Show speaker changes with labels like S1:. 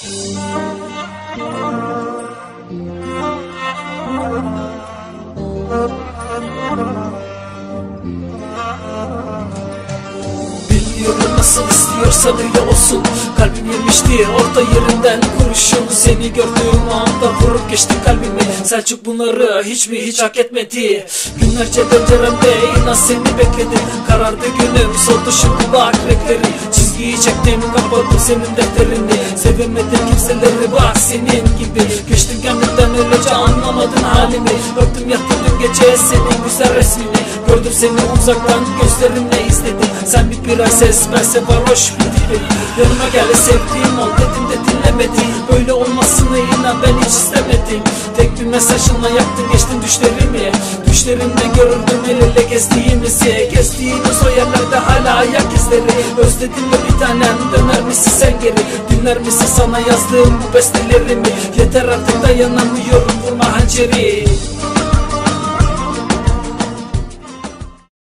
S1: Biliyorum nasıl istiyorsa öyle olsun. Kalbim yemişti orta yerinden kurşun. Seni gördüğüm anda vurup geçti kalbimi. Selçuk bunları hiç mi hiç hak etmedi? Günlerce penceremde inan seni bekledim Karardı günüm soldu şu kulak renkleri. Çizgiyi çektim kapattım senin defterini Sevemedim kimseleri bak senin gibi. Geçtim kendimden öylece anlamadın halimi. Öptüm yattım gece senin güzel resmini. Gördüm seni uzaktan gözlerimle izledim Sen bir prenses bense varoş bir dilim Yanıma gel sevdiğim ol dedim de dinlemedin Böyle olmasını inan ben hiç istemedim. Tek bir mesajınla yaktın geçtin düşlerimi. Düşlerimde görürdüm el ele gezdiğimizi. Gezdiğimiz o yerlerde hala ayak izleri. Özledim mi bir tanem döner misin sen geri? Dinler misin sana yazdığım bu bestelerimi? Yeter artık dayanamıyorum vurma hançeri